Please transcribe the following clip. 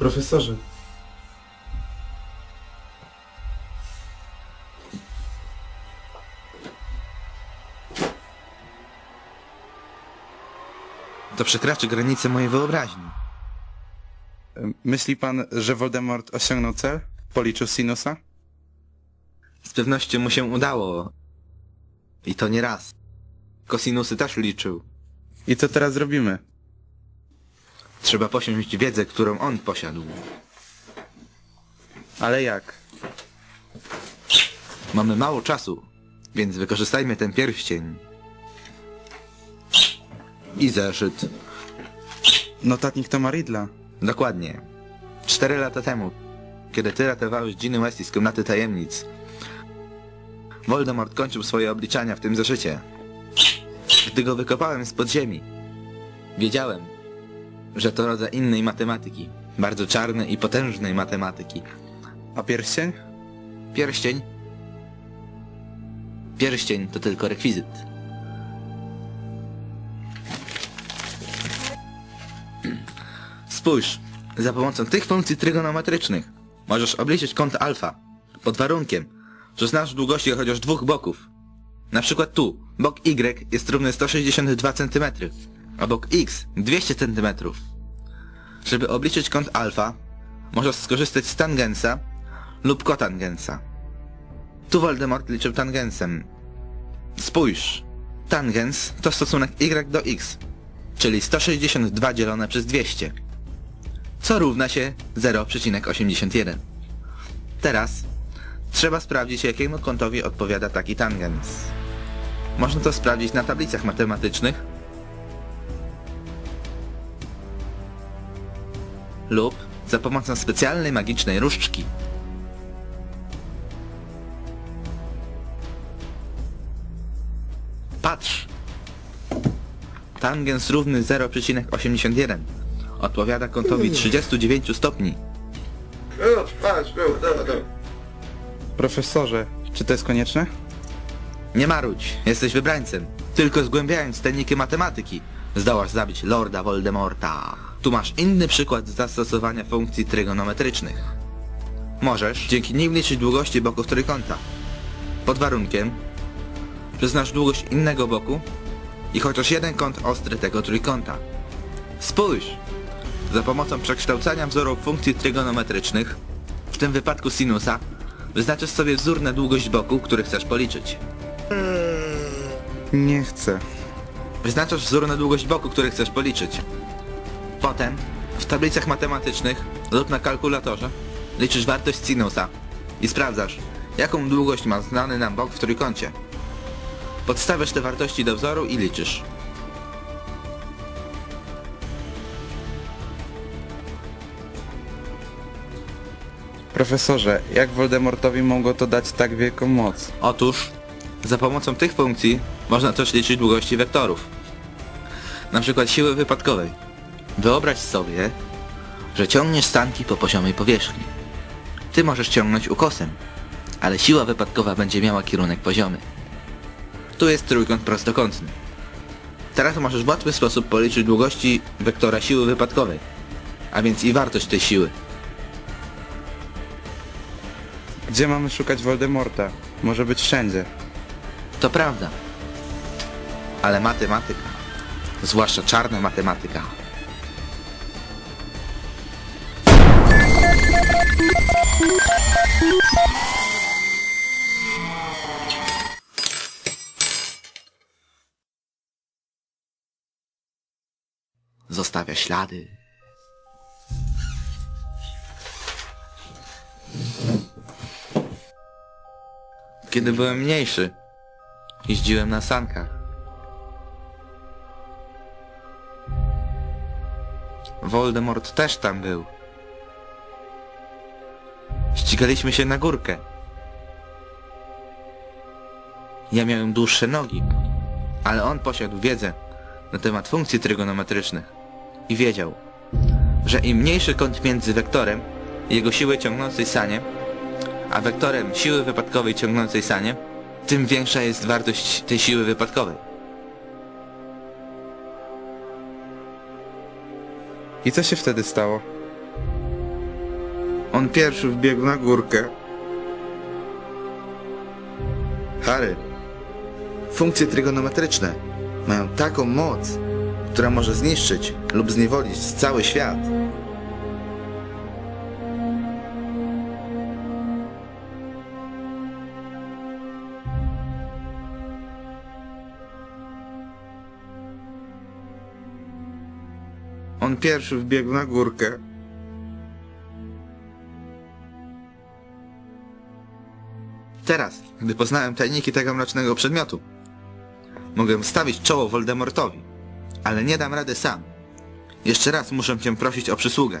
Profesorze, To przekraczy granice mojej wyobraźni. Myśli pan, że Voldemort osiągnął cel? Policzył Sinusa? Z pewnością mu się udało. I to nie raz. Kosinusy też liczył. I co teraz robimy? Trzeba posiąść wiedzę, którą on posiadł. Ale jak? Mamy mało czasu, więc wykorzystajmy ten pierścień. I zeszyt. Notatnik Toma Riddla. Dokładnie. Cztery lata temu, kiedy ty ratowałeś Ginny West z komnaty tajemnic, Voldemort kończył swoje obliczania w tym zeszycie. Gdy go wykopałem z podziemi, wiedziałem, że to rodzaj innej matematyki. Bardzo czarnej i potężnej matematyki. A pierścień? Pierścień? Pierścień to tylko rekwizyt. Spójrz, za pomocą tych funkcji trygonometrycznych możesz obliczyć kąt alfa, pod warunkiem, że znasz długości chociaż dwóch boków. Na przykład tu, bok Y jest równy 162 cm, a bok X 200 cm. Żeby obliczyć kąt alfa, możesz skorzystać z tangensa lub kotangensa. Tu Voldemort liczył tangensem. Spójrz, tangens to stosunek Y do X, czyli 162 dzielone przez 200, co równa się 0,81. Teraz trzeba sprawdzić jakiemu kątowi odpowiada taki tangens. Można to sprawdzić na tablicach matematycznych lub za pomocą specjalnej magicznej różdżki. Patrz! Tangens równy 0,81 odpowiada kątowi 39 stopni. Profesorze, czy to jest konieczne? Nie marudź, jesteś wybrańcem. Tylko zgłębiając techniki matematyki zdołasz zabić Lorda Voldemorta. Tu masz inny przykład zastosowania funkcji trygonometrycznych. Możesz dzięki nim liczyć długości boków trójkąta. Pod warunkiem, że znasz długość innego boku i chociaż jeden kąt ostry tego trójkąta. Spójrz! Za pomocą przekształcania wzorów funkcji trygonometrycznych, w tym wypadku sinusa, wyznaczysz sobie wzór na długość boku, który chcesz policzyć. Nie chcę. Wyznaczasz wzór na długość boku, który chcesz policzyć. Potem, w tablicach matematycznych lub na kalkulatorze, liczysz wartość sinusa i sprawdzasz, jaką długość ma znany nam bok w trójkącie. Podstawiasz te wartości do wzoru i liczysz. Profesorze, jak Voldemortowi mogło to dać tak wielką moc? Otóż, za pomocą tych funkcji można też liczyć długości wektorów. Na przykład siły wypadkowej. Wyobraź sobie, że ciągniesz sanki po poziomej powierzchni. Ty możesz ciągnąć ukosem, ale siła wypadkowa będzie miała kierunek poziomy. Tu jest trójkąt prostokątny. Teraz możesz w łatwy sposób policzyć długości wektora siły wypadkowej, a więc i wartość tej siły. Gdzie mamy szukać Voldemorta? Może być wszędzie. To prawda. Ale matematyka, zwłaszcza czarna matematyka, zostawia ślady. Kiedy byłem mniejszy, jeździłem na sankach. Voldemort też tam był. Ścigaliśmy się na górkę. Ja miałem dłuższe nogi, ale on posiadł wiedzę na temat funkcji trygonometrycznych i wiedział, że im mniejszy kąt między wektorem jego siły ciągnącej sanie, a wektorem siły wypadkowej ciągnącej sanie, tym większa jest wartość tej siły wypadkowej. I co się wtedy stało? On pierwszy wbiegł na górkę. Harry, funkcje trygonometryczne mają taką moc, która może zniszczyć lub zniewolić cały świat. On pierwszy wbiegł na górkę. Teraz, gdy poznałem tajniki tego mrocznego przedmiotu, mogę stawić czoło Voldemortowi, ale nie dam rady sam. Jeszcze raz muszę cię prosić o przysługę.